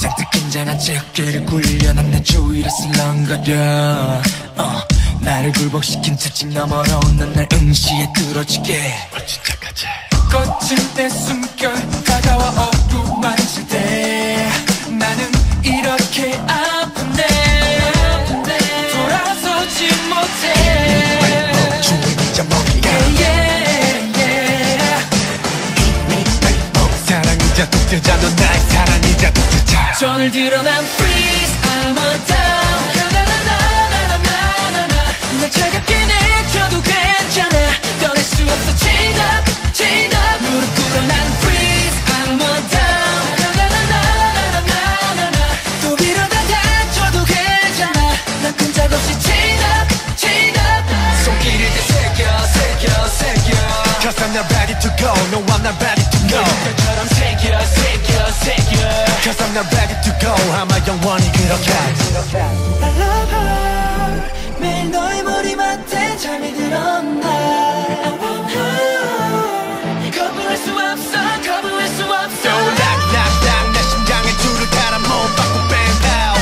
잔뜩 긴장한 채 어깨를 굴려 난 내 주위를 슬렁거려. 어, 나를 굴복시킨 채찍 너머로 넌날 응시에 뚫어지게. 거친 내 숨결 다가와 어루 사랑이자 독재자 넌 나의 사랑이자 독재자 손을 들어 난 freeze I'm a down 나나나나나나나나 날 차갑게 내줘도 괜찮아 떠날 수 없어 chain up chain up 무릎 꿇어 난 freeze I'm a down 나나나나나나나나 또 이러다 다쳐도 괜찮아 난 끈적 없이 chain up chain up 손길을 되새겨 새겨 새겨 Cause I'm not ready to go No I'm not ready to go. 것처럼 새겨 새겨 새겨 Cause I'm not ready to go. 아마 영원히 그렇게 I love her. 매일 너의 머리맡에 잠이 들어 나 I want her. 거부할 수 없어 거부할 수 없어. 낙낙낙 내 심장에 줄을 달아 못 받고 뺀다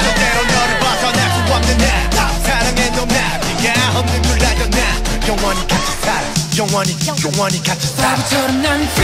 절대로 너를 벗어날 수 없는 나 사랑해 너 나비가 없는 줄 알던 나 영원히 같이 살아 영원히 영원히 같이 살아 바보처럼 난 freeze I'm a down